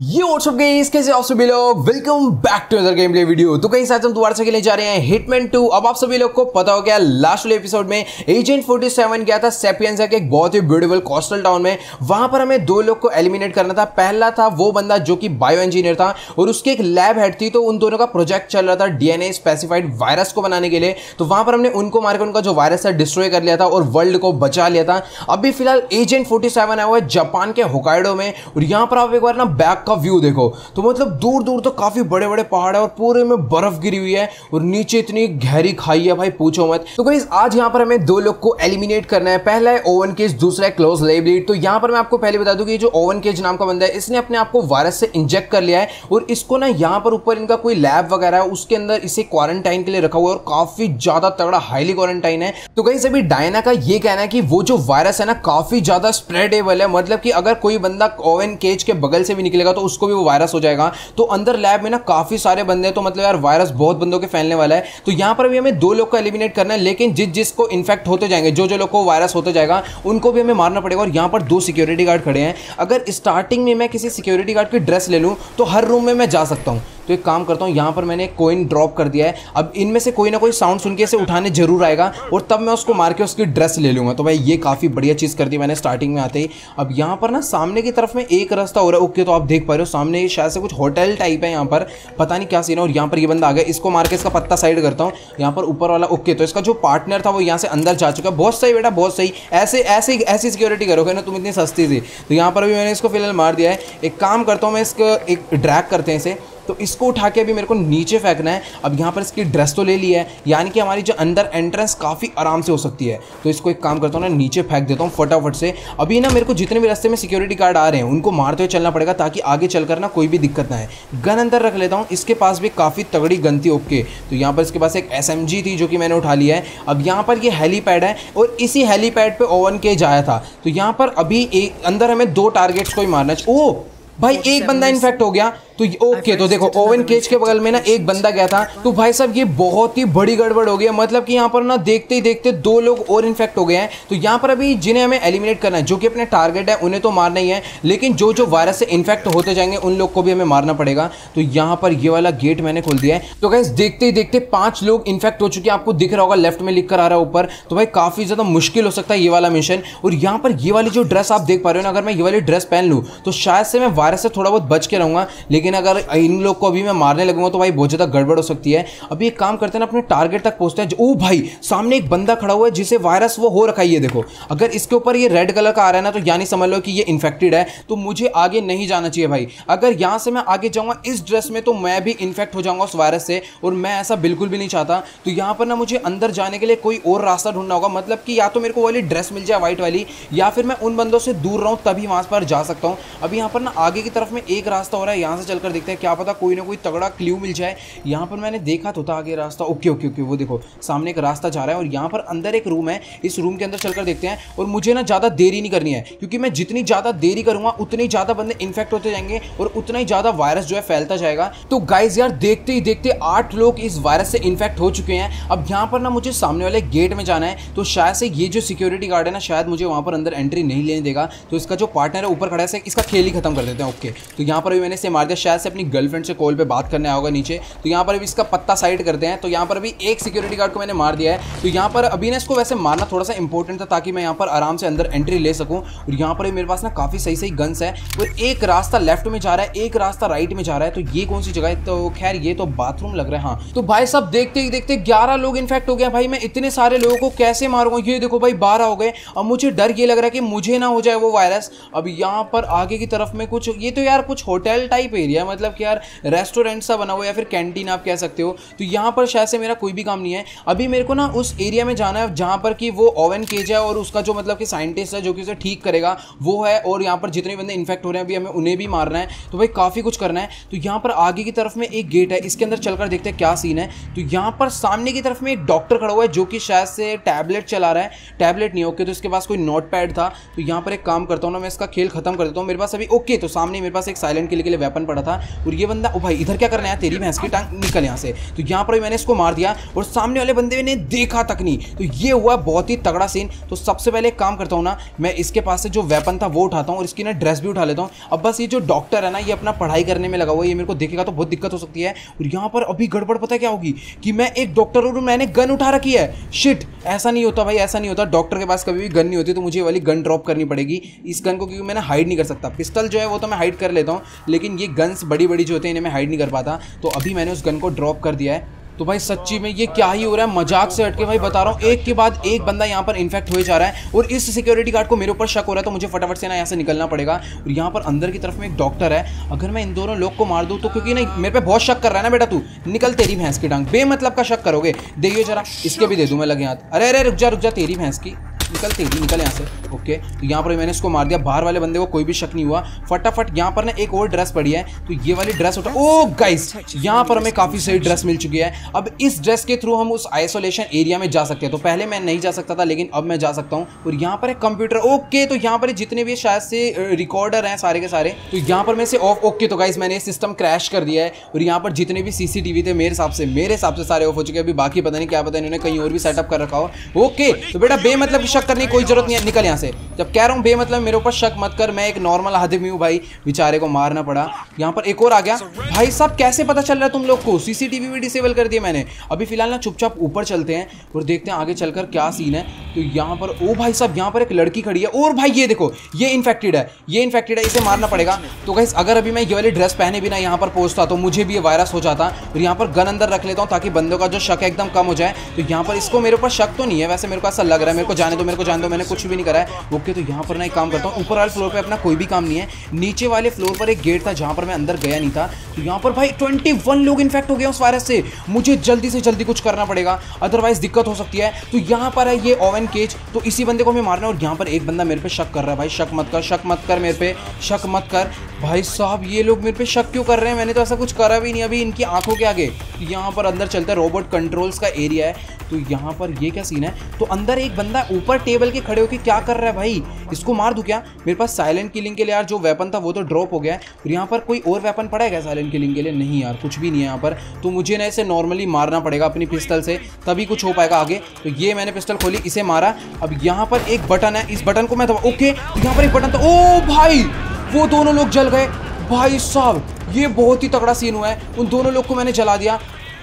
ये WhatsApp guys कैसे आप सभी लोग? Welcome back to other game play video तो कहीं साथ हम दोबारा से खेलने जा रहे हैं हिटमैन 2 अब आप सभी लोग को पता हो गया लास्ट वाले एपिसोड में एजेंट 47 गया था सेपियंसा के, एक बहुत ही ब्यूटीफुल कोस्टल टाउन में। वहाँ पर हमें दो लोग को एलिमिनेट करना था। पहला था वो बंदा जो कि बायो इंजीनियर था और उसकी एक लैब हेड थी। तो उन दोनों का प्रोजेक्ट चल रहा था डीएनए स्पेसिफाइड वायरस को बनाने के लिए। तो वहाँ पर हमने उनको मारकर उनका जो वायरस था डिस्ट्रॉय कर लिया था और वर्ल्ड को बचा लिया था। अभी फ़िलहाल एजेंट फोर्टी आया हुआ है जापान के होकाइडो में। और यहाँ पर आप एक बार ना बैक का व्यू देखो। तो मतलब दूर दूर तो काफ़ी बड़े बड़े पहाड़ है और पूरे में बर्फ़ गिरी हुई है और नीचे इतनी गहरी खाई है भाई, पूछो मत। तो गाइस आज यहाँ पर हमें दो लोग को एलिमिनेट करना है। पहला है ओवन केज दूसरा है क्लोज लेबलीड तो यहाँ पर मैं आपको पहले बता दूँ कि जो ओवन केज नाम का बंदा है, इसने अपने आप को वायरस से इंजेक्ट कर लिया है और इसको ना यहाँ पर ऊपर इनका कोई लैब वगैरह है, उसके अंदर इसे क्वारंटाइन के लिए रखा हुआ है और काफ़ी ज़्यादा तगड़ा हाईली क्वारंटाइन है। तो कहीं अभी डायना का ये कहना है कि वो जो वायरस है ना, काफ़ी ज़्यादा स्प्रेडेबल है। मतलब कि अगर कोई बंदा ओवन केज के बगल से भी निकलेगा तो उसको भी वो वायरस हो जाएगा। तो अंदर लैब में ना काफ़ी सारे बंदे हैं तो मतलब यार वायरस बहुत बंदों के फैलने वाला है। तो यहाँ पर भी हमें दो लोग को एलिमिनेट करना है, लेकिन जिस जिसको इन्फेक्ट होते जाएँगे, जो जो लोग को वायरस होते जाएगा, उनको भी हमें मारना पड़ेगा। और यहाँ पर दो सिक्योरिटी गार्ड खड़े हैं। अगर स्टार्टिंग में मैं किसी सिक्योरिटी गार्ड की ड्रेस ले लूँ तो हर रूम में मैं जा सकता हूँ। तो एक काम करता हूँ, यहाँ पर मैंने कोइन ड्रॉप कर दिया है। अब इनमें से कोई ना कोई साउंड सुन के इसे उठाने ज़रूर आएगा और तब मैं उसको मार के उसकी ड्रेस ले लूँगा। तो भाई, ये काफ़ी बढ़िया चीज़ कर दी मैंने स्टार्टिंग में आते ही। अब यहाँ पर ना, सामने की तरफ़ में एक रास्ता हो रहा है। ओके तो आप देख पा रहे हो, सामने शायद से कुछ होटल टाइप है यहाँ पर। पता नहीं क्या सीन है और यहाँ पर ये बंदा आ गया। इसको मार के इसका पत्ता साइड करता हूँ। यहाँ पर ऊपर वाला, ओके तो इसका जो पार्टनर था वो यहाँ से अंदर जा चुका है। बहुत सही बेटा, बहुत सही। ऐसे ऐसे ऐसी सिक्योरिटी करोगे ना तुम इतनी सस्ती थी तो यहाँ पर भी मैंने इसको फ़िलहाल मार दिया है। एक काम करता हूँ, मैं इसको एक ड्रैग करते हैं इसे। तो इसको उठा के अभी मेरे को नीचे फेंकना है। अब यहाँ पर इसकी ड्रेस तो ले लिया है। यानी कि हमारी जो अंदर एंट्रेंस काफ़ी आराम से हो सकती है। तो इसको एक काम करता हूँ ना नीचे फेंक देता हूँ फटाफट से। अभी ना मेरे को जितने भी रास्ते में सिक्योरिटी गार्ड आ रहे हैं उनको मारते हुए चलना पड़ेगा ताकि आगे चलकर ना कोई भी दिक्कत ना है गन अंदर रख लेता हूँ। इसके पास भी काफ़ी तगड़ी गन थी ओके। तो यहाँ पर इसके पास एक एसएमजी थी जो कि मैंने उठा लिया है। अब यहाँ पर ये हेलीपैड है और इसी हेलीपैड पर ओवन के जाया था। तो यहाँ पर अभी एक अंदर हमें दो टारगेट्स को ही मारना ओ भाई एक बंदा इन्फेक्ट हो गया। तो ओके तो देखो ओवन केज के बगल में ना एक बंदा गया था। तो भाई साहब ये बहुत ही बड़ी गड़बड़ हो गई है। मतलब कि यहाँ पर ना देखते ही देखते दो लोग और इन्फेक्ट हो गए हैं। तो यहाँ पर अभी जिन्हें हमें एलिमिनेट करना है जो कि अपने टारगेट है उन्हें तो मारना ही है। लेकिन जो जो वायरस से इन्फेक्ट होते जाएँगे उन लोग को भी हमें मारना पड़ेगा। तो यहाँ पर ये वाला गेट मैंने खोल दिया है। तो गैस देखते ही देखते पाँच लोग इन्फेक्ट हो चुके हैं। आपको दिख रहा होगा लेफ़्ट में लिख कर आ रहा है ऊपर। तो भाई काफ़ी ज़्यादा मुश्किल हो सकता है ये वाला मिशन और यहाँ पर ये वाली जो ड्रेस आप देख पा रहे हो ना अगर मैं ये वाली ड्रेस पहन लूँ तो शायद से मैं वायरस से थोड़ा बहुत बच के रहूँगा। लेकिन अगर इन लोग को अभी मैं मारने लगूँगा तो भाई बहुत ज़्यादा गड़बड़ हो सकती है। अभी एक काम करते हैं ना, अपने टारगेट तक पहुँचते हैं। ओ भाई, सामने एक बंदा खड़ा हुआ है जिसे वायरस वो हो रखा है, ये देखो। अगर इसके ऊपर ये रेड कलर का आ रहा है ना तो यानी समझ लो कि ये इन्फेक्टेड है। तो मुझे आगे नहीं जाना चाहिए भाई। अगर यहाँ से मैं आगे जाऊँगा, इस ड्रेस में तो मैं भी इन्फेक्ट हो जाऊँगा उस वायरस से, और मैं ऐसा बिल्कुल भी नहीं चाहता। तो यहाँ पर ना मुझे अंदर जाने के लिए कोई और रास्ता ढूंढना होगा। मतलब कि या तो मेरे को वाली ड्रेस मिल जाए व्हाइट वाली, या फिर मैं उन बंदों से दूर रहूँ, तभी वहाँ पर जा सकता हूँ। अभी यहाँ पर ना आगे की तरफ़ में एक रास्ता हो रहा है, यहाँ से चलकर देखते हैं, क्या पता कोई ना कोई तगड़ा क्ल्यू मिल जाए। यहाँ पर मैंने देखा तो था आगे रास्ता। ओके ओके ओके, वो देखो, सामने एक रास्ता जा रहा है और यहाँ पर अंदर एक रूम है। इस रूम के अंदर चलकर देखते हैं और मुझे ना ज़्यादा देरी नहीं करनी है, क्योंकि मैं जितनी ज़्यादा देरी करूँगा, उतनी ज़्यादा बंदे इन्फेक्ट होते जाएँगे और उतना ही ज़्यादा वायरस जो है फैलता जाएगा। तो गाइज़ यार, देखते ही देखते आठ लोग इस वायरस से इन्फेक्ट हो चुके हैं। अब यहाँ पर ना मुझे सामने वाले गेट में जाना है तो शायद से ये जो सिक्योरिटी गार्ड है ना, शायद मुझे वहाँ पर अंदर एंट्री नहीं लेने देगा। तो इसका जो पार्टनर है, ऊपर खड़ा है, इसका खेल ही खत्म कर देते हैं। ओके तो यहाँ पर भी मैंने इसे मार दिया। शायद से अपनी गर्लफ्रेंड से कॉल पे बात करने आओगे नीचे। तो यहाँ पर अभी इसका पत्ता साइड करते हैं। तो यहाँ पर अभी एक सिक्योरिटी गार्ड को मैंने मार दिया है। तो यहाँ पर अभी ना इसको वैसे मारना थोड़ा सा इंपॉर्टेंट था ताकि मैं यहाँ पर आराम से अंदर एंट्री ले सकूँ। और यहाँ पर मेरे पास ना काफ़ी सही सही गन्स है। और एक रास्ता लेफ़्ट में जा रहा है, एक रास्ता राइट में जा रहा है। तो ये कौन सी जगह है? तो खैर, ये तो बाथरूम लग रहा है हाँ। तो भाई सब देखते ही देखते ग्यारह लोग इन्फेक्ट हो गए भाई मैं इतने सारे लोगों को कैसे मारूँगा? ये देखो भाई, बारह हो गए। और मुझे डर ये लग रहा है कि मुझे ना हो जाए वो वायरस अब यहाँ पर आगे की तरफ़ में कुछ, ये तो यार कुछ होटल टाइप एरिया मतलब कि यार रेस्टोरेंट सा बना हुआ या फिर कैंटीन आप कह सकते हो। तो यहाँ पर शायद से मेरा कोई भी काम नहीं है। अभी मेरे को ना उस एरिया में जाना है जहाँ पर कि वो ओवन केज है और उसका जो मतलब कि साइंटिस्ट है जो कि उसे ठीक करेगा, वो है और यहाँ पर जितने बंदे इन्फेक्ट हो रहे हैं, अभी हमें उन्हें भी मारना है। तो भाई काफ़ी कुछ करना है। तो यहाँ पर आगे की तरफ़ में एक गेट है, इसके अंदर चलकर देखते हैं क्या सीन है। तो यहाँ पर सामने की तरफ़ में एक डॉक्टर खड़ा हुआ है जो कि शायद से टैबलेट चला रहा है। टैबलेट नहीं ओके तो इसके पास कोई नोट पैड था। तो यहाँ पर एक काम करता हूँ ना, मैं इसका खेल खत्म कर देता हूँ। मेरे पास अभी ओके तो सामने मेरे पास एक साइलेंट के लिए वेपन पड़ा था और ये बंदा, ओ भाई, इधर क्या करना है तेरी भैंस की टांग निकल यहाँ से। तो यहाँ पर मैंने इसको मार दिया और सामने वाले बंदे ने देखा तक नहीं। तो ये हुआ बहुत ही तगड़ा सीन तो सबसे पहले एक काम करता हूँ ना, मैं इसके पास से जो वेपन था वो उठाता हूँ और इसकी ना ड्रेस भी उठा लेता हूँ। अब बस ये जो डॉक्टर है ना, ये अपना पढ़ाई करने में लगा हुआ है, ये मेरे को देखेगा तो बहुत दिक्कत हो सकती है। और यहाँ पर अभी गड़बड़ पता क्या होगी कि मैं एक डॉक्टर और मैंने गन उठा रखी है। शिट ऐसा नहीं होता भाई, ऐसा नहीं होता। डॉक्टर के पास कभी भी गन नहीं होती तो मुझे वाली गन ड्रॉप करनी पड़ेगी। इस गन को क्योंकि मैंने हाइड नहीं कर सकता। पिस्टल जो है वो तो मैं हाइड कर लेता हूँ, लेकिन ये गन्स बड़ी बड़ी जो होते हैं, इन्हें मैं हाइड नहीं कर पाता। तो अभी मैंने उस गन को ड्रॉप कर दिया है। तो भाई सच्ची में ये क्या ही हो रहा है? मज़ाक से हटके भाई बता रहा हूँ, एक के बाद एक बंदा यहाँ पर इन्फेक्ट हो जा रहा है और इस सिक्योरिटी गार्ड को मेरे ऊपर शक हो रहा है तो मुझे फटाफट से ना यहाँ से निकलना पड़ेगा। और यहाँ पर अंदर की तरफ़ में एक डॉक्टर है। अगर मैं इन दोनों लोग को मार दूँ तो क्योंकि नहीं, मेरे पे बहुत शक कर रहा है ना बेटा तू। निकल तेरी भैंस की टांग बेमतलब का शक करोगे। देखिए जरा, इसके भी दे दूँ मैं लगे हाथ। अरे अरे, रुक जा रुक जा, तेरी भैंस की। निकल तेरी निकल यहाँ से। ओके तो यहाँ पर मैंने इसको मार दिया। बाहर वाले बंदे को कोई भी शक नहीं हुआ। फटाफट यहाँ पर ना एक और ड्रेस पड़ी है। तो ये वाली ड्रेस उठा ओ गाइस यहाँ पर हमें काफ़ी सही ड्रेस मिल चुकी है। अब इस ड्रेस के थ्रू हम उस आइसोलेशन एरिया में जा सकते हैं। तो पहले मैं नहीं जा सकता था, लेकिन अब मैं जा सकता हूँ। और यहाँ पर एक कंप्यूटर ओके तो यहाँ पर जितने भी शायद से रिकॉर्डर हैं सारे के सारे तो यहाँ पर मैं से ऑफ़ ओके तो गाइस मैंने सिस्टम क्रैश कर दिया है। और यहाँ पर जितने भी सीसीटीवी थे मेरे हिसाब से मेरे हिसाब से सारे ऑफ़ हो चुके हैं। अभी बाकी पता नहीं क्या पता इन्होंने कहीं और भी सेटअप कर रखा हो। ओके तो बेटा बेमतलब शक करने की कोई ज़रूरत नहीं है। निकल यहाँ से। जब कह रहा हूँ, बेमतलब मेरे ऊपर शक मत कर, मैं एक नॉर्मल आदमी हूँ भाई। बेचारे को मारना पड़ा। यहाँ पर एक और आ गया। भाई साहब, कैसे पता चल रहा है तुम लोग को? सीसीटीवी भी डिसेबल कर दिया मैंने। अभी फ़िलहाल ना चुपचाप ऊपर चलते हैं और देखते हैं आगे चलकर क्या सीन है। तो यहाँ पर, ओ भाई साहब, यहाँ पर एक लड़की खड़ी है। और भाई, ये देखो, ये इन्फेक्टेड है। ये इन्फेक्टेड है, इसे मारना पड़ेगा। तो गाइस अगर अभी मैं ये वाली ड्रेस पहने बिना यहाँ पर पहुँचता तो मुझे भी ये वायरस हो जाता। और यहाँ पर गन अंदर रख लेता हूँ ताकि बंदों का जो शक है एकदम कम हो जाए। तो यहाँ पर इसको मेरे ऊपर शक तो नहीं है। वैसे मेरे को ऐसा लग रहा है, मेरे को जाने दो। मेरे को जाने दो, मैंने कुछ भी नहीं करा है। ओके तो यहाँ पर ना एक काम करता हूँ। ऊपर वाले फ्लोर पर अपना कोई भी काम नहीं है। नीचे वाले फ्लोर पर एक गेट था जहाँ पर मैं अंदर गया नहीं था। तो यहाँ पर भाई ट्वेंटी लोग इन्फेक्ट हो गए उस वायरस से। मुझे जल्दी से जल्दी कुछ करना पड़ेगा। अदरवाइज़ दिक्कत हो सकती है। तो यहाँ पर है ये ओवन केज तो इसी बंदे को हमें मारना है और यहाँ पर एक बंदा मेरे पे शक कर रहा है भाई। शक मत कर, शक मत कर मेरे पे। शक मत कर। भाई साहब, ये लोग मेरे पे शक क्यों कर रहे हैं? मैंने तो ऐसा कुछ करा भी नहीं अभी इनकी आँखों के आगे। यहाँ पर अंदर चलता है रोबोट कंट्रोल्स का एरिया है। तो यहाँ पर ये क्या सीन है? तो अंदर एक बंदा ऊपर टेबल के खड़े होकर क्या कर रहा है भाई? इसको मार दूँ क्या? मेरे पास साइलेंट किलिंग के लिए यार जो वेपन था वो तो ड्रॉप हो गया है। और यहाँ पर कोई और वेपन पड़ा है साइलेंट किलिंग के लिए? नहीं यार, कुछ भी नहीं है यहाँ पर। तो मुझे ना इसे नॉर्मली मारना पड़ेगा अपनी पिस्टल से। तभी कुछ हो पाएगा आगे। तो ये मैंने पिस्टल खोली, इसे मारा। अब यहाँ पर एक बटन है। इस बटन को मैं दबा ओके तो यहाँ पर एक बटन था। ओ भाई! वो दोनों लोग जल गए। भाई साहब, ये बहुत ही तगड़ा सीन हुआ है। उन दोनों लोग को मैंने जला दिया।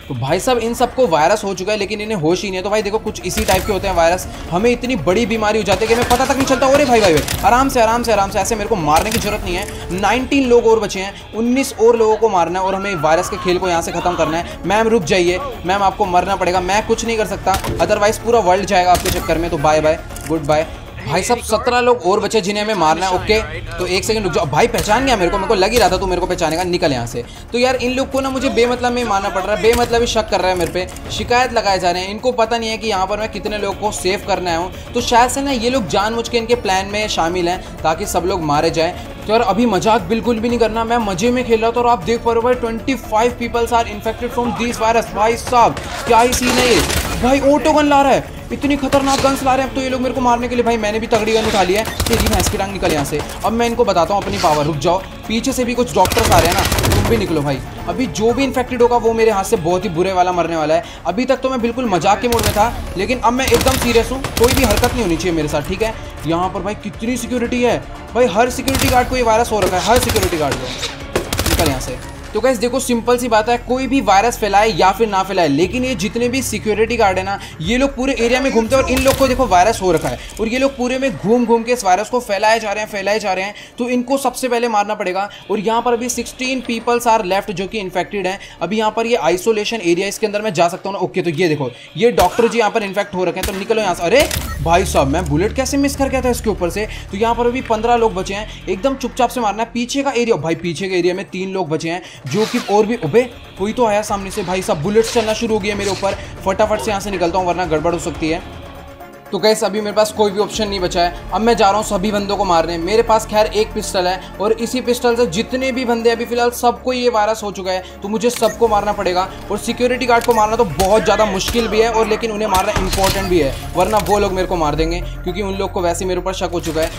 तो भाई साहब, इन सबको वायरस हो चुका है, लेकिन इन्हें होश ही नहीं है। तो भाई देखो, कुछ इसी टाइप के होते हैं वायरस हमें इतनी बड़ी बीमारी हो जाती है कि हमें पता तक नहीं चलता। अरे भाई भाई भाई, आराम से आराम से आराम से, ऐसे मेरे को मारने की ज़रूरत नहीं है। नाइनटीन लोग और बचे हैं। उन्नीस और लोगों को मारना है और हमें वायरस के खेल को यहाँ से खत्म करना है। मैम, रुक जाइए। मैम, आपको मरना पड़ेगा। मैं कुछ नहीं कर सकता। अदरवाइज़ पूरा वर्ल्ड जाएगा आपके चक्कर में। तो बाय बाय गुड बाय भाई सब सत्रह लोग और बचे जिन्हें हमें मारना है, ओके? तो एक सेकंड रुक जाओ। भाई, पहचान गया मेरे को मेरे को लग ही रहा था तू मेरे को पहचानेगा निकल यहाँ से। तो यार, इन लोग को ना मुझे बेमतलब में मारना पड़ रहा है, बेमतलब ही शक कर रहा है मेरे पे। शिकायत लगाए जा रहे हैं। इनको पता नहीं है कि यहाँ पर मैं कितने लोग को सेव करना हूँ। तो शायद से ना ये लोग जान के इनके प्लान में शामिल हैं, ताकि सब लोग मारे जाए। तो यार, अभी मज़ाक बिल्कुल भी नहीं करना, मैं मज़े में खेल रहा था और आप देख पा रहे हो भाई twenty five peoples are infected from this virus भाई साहब, क्या ही सीन है ये? भाई ऑटो गन ला रहा है। इतनी खतरनाक गन्स ला रहे हैं। अब तो ये लोग मेरे को मारने के लिए भाई, मैंने भी तगड़ी गन उठा लिया है। तेरी भैंस की टांग निकल यहाँ से। अब मैं इनको बताता हूँ, अपनी पावर रुक जाओ। पीछे से भी कुछ डॉक्टर्स आ रहे हैं ना, तुम भी निकलो भाई। अभी जो भी इन्फेक्टेड होगा, वो मेरे हाथ से बहुत ही बुरे वाला मरने वाला है। अभी तक तो मैं बिल्कुल मज़ाक के मूड में था, लेकिन अब मैं एकदम सीरियस हूँ। कोई भी हरकत नहीं होनी चाहिए मेरे साथ, ठीक है? यहाँ पर भाई कितनी सिक्योरिटी है। भाई हर सिक्योरिटी गार्ड को ये वायरस हो रखा है, हर सिक्योरिटी गार्ड को। निकल यहाँ से। तो कैसे देखो सिंपल सी बात है, कोई भी वायरस फैलाए या फिर ना फैलाए, लेकिन ये जितने भी सिक्योरिटी गार्ड है ना, ये लोग पूरे एरिया में घूमते हैं और इन लोग को देखो वायरस हो रखा है। और ये लोग पूरे में घूम घूम के इस वायरस को फैलाए जा रहे हैं, फैलाए जा रहे हैं तो इनको सबसे पहले मारना पड़ेगा। और यहाँ पर अभी सिक्सटीन पीपल्स आर लेफ़्ट जो कि इन्फेक्टेड है। अभी यहाँ पर ये आइसोलेशन एरिया इसके अंदर मैं जा सकता हूँ ना। ओके तो ये देखो, ये डॉक्टर जी यहाँ पर इन्फेक्ट हो रखे हैं तो निकलो यहाँ से। अरे, भाई साहब, मैं बुलेट कैसे मिस कर गया था इसके ऊपर से? तो यहाँ पर अभी पंद्रह लोग बचे हैं। एकदम चुपचाप से मारना है। पीछे का एरिया भाई, पीछे के एरिया में तीन लोग बचे हैं। जो कि और भी उबे कोई तो आया सामने से। भाई साहब बुलेट्स चलना शुरू हो गया मेरे ऊपर। फटाफट से यहाँ से निकलता हूँ, वरना गड़बड़ हो सकती है। तो कैसे अभी मेरे पास कोई भी ऑप्शन नहीं बचा है। अब मैं जा रहा हूँ सभी बंदों को मारने। मेरे पास खैर एक पिस्टल है और इसी पिस्टल से जितने भी बंदे अभी फ़िलहाल सबको ये वायरस हो चुका है तो मुझे सबको मारना पड़ेगा। और सिक्योरिटी गार्ड को मारना तो बहुत ज़्यादा मुश्किल भी है और लेकिन उन्हें मारना इंपॉर्टेंट भी है, वरना वो लोग मेरे को मार देंगे, क्योंकि उन लोग को वैसे मेरे ऊपर शक हो चुका है।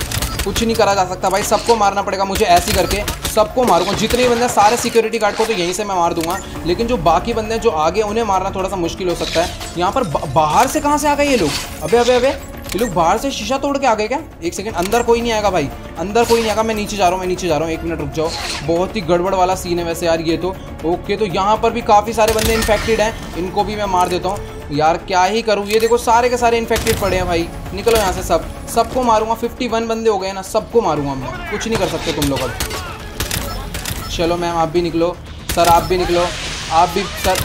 कुछ नहीं करा जा सकता। भाई, सबको मारना पड़ेगा मुझे ऐसे करके। सबको मारूँगा। जितने बंदे सारे सिक्योरिटी गार्ड को तो यहीं से मैं मार दूँगा। लेकिन जो बाकी बंदे जो आगे उन्हें मारना थोड़ा सा मुश्किल हो सकता है। यहाँ पर बाहर से कहाँ से आ गए ये लोग? अबे अबे अबे, ये लोग बाहर से शीशा तोड़ के आ गए क्या? एक सेकंड अंदर कोई नहीं आएगा भाई। अंदर कोई नहीं आएगा। मैं नीचे जा रहा हूँ, मैं नीचे जा रहा हूँ। एक मिनट रुक जाओ। बहुत ही गड़बड़ वाला सीन है वैसे यार ये तो। ओके तो यहाँ पर भी काफ़ी सारे बंदे इन्फेक्टेड हैं। इनको भी मैं मार देता हूँ। यार, क्या ही करूँ? ये देखो, सारे के सारे इन्फेक्टेड पड़े हैं भाई। निकलो यहाँ से सब। सबको मारूँगा। फिफ्टी वन बंदे हो गए ना, सबको मारूँगा मैं। कुछ नहीं कर सकते तुम लोग अब। चलो मैम, आप भी निकलो। सर, आप भी निकलो। आप भी, sir.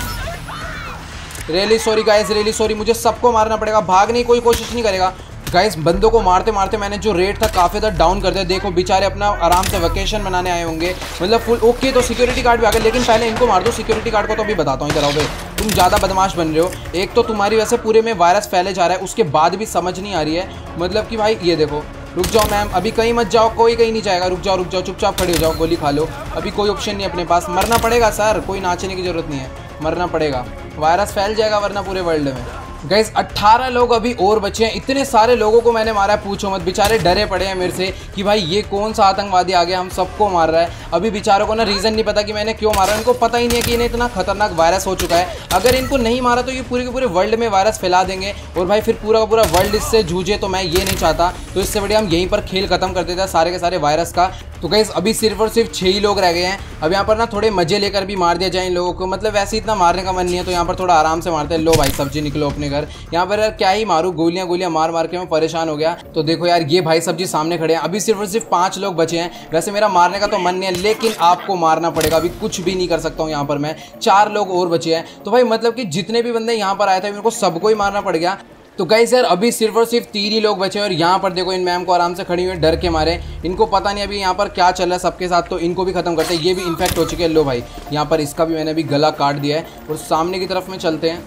Really sorry guys really sorry मुझे सबको मारना पड़ेगा भागने की कोई कोशिश नहीं करेगा। गाइस बंदों को मारते मारते मैंने जो रेट था काफ़ी ज़्यादा डाउन कर दिया। देखो, बेचारे अपना आराम से वेकेशन मनाने आए होंगे। मतलब फुल ओके तो सिक्योरिटी गार्ड भी आ गए, लेकिन पहले इनको मार दो। सिक्योरिटी गार्ड को तो अभी बताता हूँ, इधर आओ तुम ज़्यादा बदमाश बन रहे हो। एक तो तुम्हारी वैसे पूरे में वायरस फैले जा रहा है, उसके बाद भी समझ नहीं आ रही है। मतलब कि भाई, ये देखो। रुक जाओ मैम, अभी कहीं मत जाओ, कोई कहीं नहीं जाएगा। रुक जाओ रुक जाओ, चुपचाप खड़े हो जाओ, गोली खा लो। अभी कोई ऑप्शन नहीं अपने पास। मरना पड़ेगा, सर। कोई नाचने की ज़रूरत नहीं है। मरना पड़ेगा। वायरस फैल जाएगा वरना पूरे वर्ल्ड में। गैस 18 लोग अभी और बचे हैं। इतने सारे लोगों को मैंने मारा है, पूछो मत। बेचारे डरे पड़े हैं मेरे से कि भाई ये कौन सा आतंकवादी आ गया हम सबको मार रहा है। अभी बेचारों को ना रीज़न नहीं पता कि मैंने क्यों मारा इनको पता ही नहीं है कि इन्हें इतना खतरनाक वायरस हो चुका है। अगर इनको नहीं मारा तो ये पूरे के पूरे वर्ल्ड में वायरस फैला देंगे। और भाई फिर पूरा का पूरा वर्ल्ड इससे जूझे तो मैं ये नहीं चाहता। तो इससे बढ़िया हम यहीं पर खेल खत्म कर देते हैं सारे के सारे वायरस का। तो गैस अभी सिर्फ़ और सिर्फ़ छः ही लोग रह गए हैं। अब यहाँ पर ना थोड़े मज़े लेकर भी मार दिया जाए इन लोगों को। मतलब वैसे इतना मारने का मन नहीं है तो यहाँ पर थोड़ा आराम से मारते हैं। लो भाई, सब्ज़ी निकलो अपने घर। यहाँ पर यार क्या ही मारूँ गोलियाँ गोलियाँ मार मार के मैं परेशान हो गया। तो देखो यार, ये भाई सब्ज़ी सामने खड़े हैं। अभी सिर्फ़ और सिर्फ़ पाँच लोग बचे हैं। वैसे मेरा मारने का तो मन नहीं है, लेकिन आपको मारना पड़ेगा। अभी कुछ भी नहीं कर सकता हूँ यहाँ पर मैं। चार लोग और बचे हैं। तो भाई मतलब कि जितने भी बंदे यहाँ पर आए थे मेरे को सबको ही मारना पड़ गया। तो गई सर अभी सिर्फ़ और सिर्फ़ तीन ही लोग बचे हैं और यहाँ पर देखो इन मैम को आराम से खड़ी हुई डर के मारे। इनको पता नहीं अभी यहाँ पर क्या चल रहा है सबके साथ तो इनको भी खत्म करते हैं। ये भी इन्फेक्ट हो चुके हैं, लो भाई। यहाँ पर इसका भी मैंने अभी गला काट दिया है और सामने की तरफ़ में चलते हैं।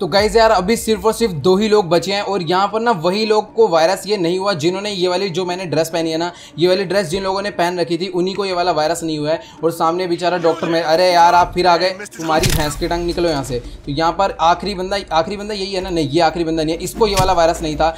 तो गाइज़ यार, अभी सिर्फ़ और सिर्फ़ दो ही लोग बचे हैं और यहाँ पर ना वही लोग को वायरस ये नहीं हुआ जिन्होंने ये वाली जो मैंने ड्रेस पहनी है ना, ये वाली ड्रेस जिन लोगों ने पहन रखी थी, उन्हीं को ये वाला वायरस नहीं हुआ है। और सामने बेचारा डॉक्टर में, अरे यार, आप फिर आ गए। तुम्हारी भैंस की टंग निकलो यहाँ से। तो यहाँ पर आखिरी बंदा आखिरी बंदा यही है ना? नहीं, ये आखिरी बंदा नहीं है। इसको ये वाला वायरस नहीं था।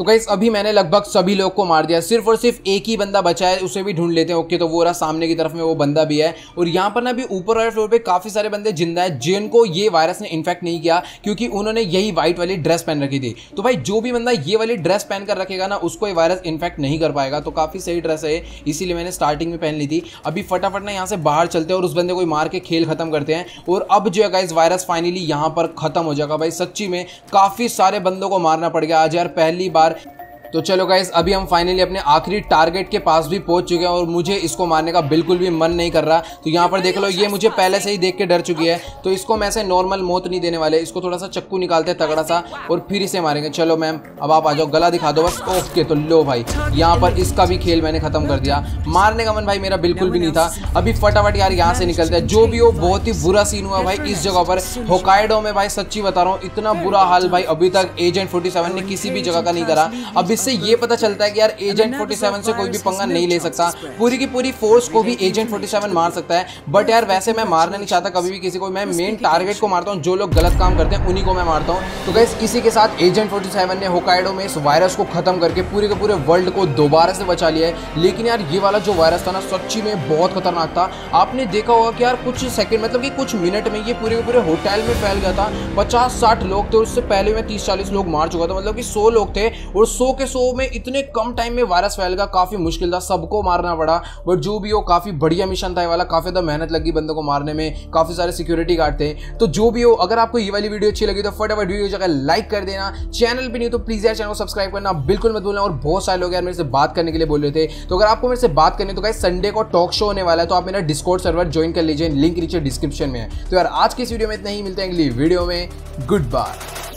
तो गाइस अभी मैंने लगभग सभी लोग को मार दिया सिर्फ़ और सिर्फ़ एक ही बंदा बचा है, उसे भी ढूंढ लेते हैं। ओके तो वो रहा सामने की तरफ़ में, वो बंदा भी है। और यहाँ पर ना अभी ऊपर वाले फ्लोर पे काफ़ी सारे बंदे ज़िंदा है, जिनको ये वायरस ने इन्फेक्ट नहीं किया, क्योंकि उन्होंने यही व्हाइट वाली ड्रेस पहन रखी थी। तो भाई, जो भी बंदा ये वाली ड्रेस पहन कर रखेगा ना, उसको ये वायरस इन्फेक्ट नहीं कर पाएगा। तो काफ़ी सही ड्रेस है इसीलिए मैंने स्टार्टिंग में पहन ली थी। अभी फटाफट ना यहाँ से बाहर चलते हैं और उस बंदे को मार के खेल खत्म करते हैं। और अब जो है गाइस वायरस फाइनली यहाँ पर खत्म हो जाएगा। भाई, सच्ची में काफ़ी सारे बंदों को मारना पड़ गया। आज यार, पहली बार celular तो चलो गाइस अभी हम फाइनली अपने आखिरी टारगेट के पास भी पहुँच चुके हैं और मुझे इसको मारने का बिल्कुल भी मन नहीं कर रहा। तो यहाँ पर देख लो, ये मुझे पहले से ही देख के डर चुकी है। तो इसको मैं ऐसे नॉर्मल मौत नहीं देने वाले। इसको थोड़ा सा चक्कू निकालते हैं तगड़ा सा और फिर इसे मारेंगे। चलो मैम अब आप आ जाओ, गला दिखा दो बस। ओके तो लो भाई, यहाँ पर इसका भी खेल मैंने खत्म कर दिया। मारने का मन भाई मेरा बिल्कुल भी नहीं था। अभी फटाफट यार यहाँ से निकलते हैं। जो भी हो, बहुत ही बुरा सीन हुआ भाई इस जगह पर। होकाइडो में भाई सच्ची बता रहा हूँ, इतना बुरा हाल भाई अभी तक एजेंट फोर्टी ने किसी भी जगह का नहीं करा। अब इससे ये पता चलता है कि यार एजेंट 47 से कोई भी पंगा नहीं ले सकता। पूरी की पूरी फोर्स को भी एजेंट 47 मार सकता है। बट यार वैसे मैं मारना नहीं चाहता कभी भी किसी को। मैं मेन टारगेट को मारता हूँ जो लोग गलत काम करते हैं उन्हीं को मैं मारता हूँ। तो गैस इसी के साथ एजेंट 47 ने होकाइडो में इस वायरस को खत्म करके पूरे के पूरे वर्ल्ड को दोबारा से बचा लिया है। लेकिन यार ये वाला जो वायरस था ना सच्ची में बहुत खतरनाक था। आपने देखा होगा कि यार कुछ सेकंड मतलब कि कुछ मिनट में ये पूरे के पूरे होटल में फैल गया था। पचास साठ लोग थे उससे पहले में तीस चालीस लोग मार चुका था। मतलब कि सौ लोग थे और सौ के सौ में इतने कम टाइम में वायरस फैल गया, काफ़ी मुश्किल था। सबको मारना पड़ा बट जो भी हो, काफ़ी बढ़िया मिशन था ये वाला। काफ़ी ज़्यादा मेहनत लगी बंदों को मारने में। काफ़ी सारे सिक्योरिटी गार्ड थे। तो जो भी हो, अगर आपको ये वाली वीडियो अच्छी लगी तो फटाफट वीडियो जगह लाइक कर देना। चैनल पर नहीं तो प्लीज़ यार चैनल को सब्सक्राइब करना। बिल्कुल मत भूलना। और बहुत सारे लोग यार मेरे से बात करने के लिए बोल रहे थे। तो अगर आपको मेरे से बात करनी तो गाइस संडे को टॉक शो होने वाला है तो आप मेरा डिस्कॉर्ड सर्वर ज्वाइन कर लीजिए। लिंक नीचे डिस्क्रिप्शन में है। तो यार, आज की इस वीडियो में इतना ही। मिलते हैं अगली वीडियो में। Good bye